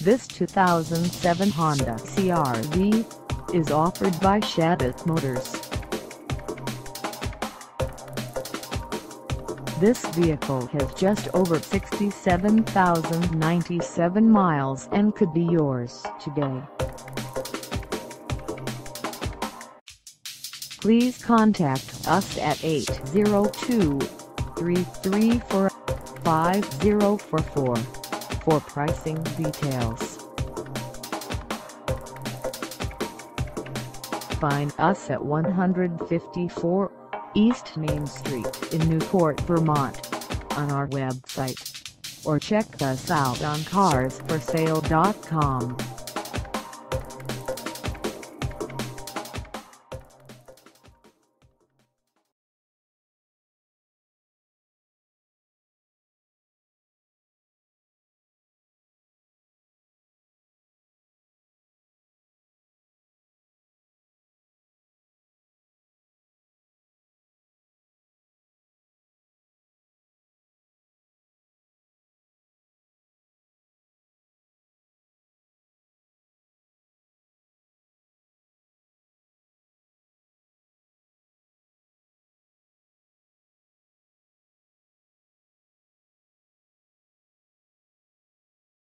This 2007 Honda CR-V is offered by Shattuck Motors. This vehicle has just over 67,097 miles and could be yours today. Please contact us at 802-334-5044 for pricing details. Find us at 154 East Main Street in Newport, Vermont on our website or check us out on carsforsale.com.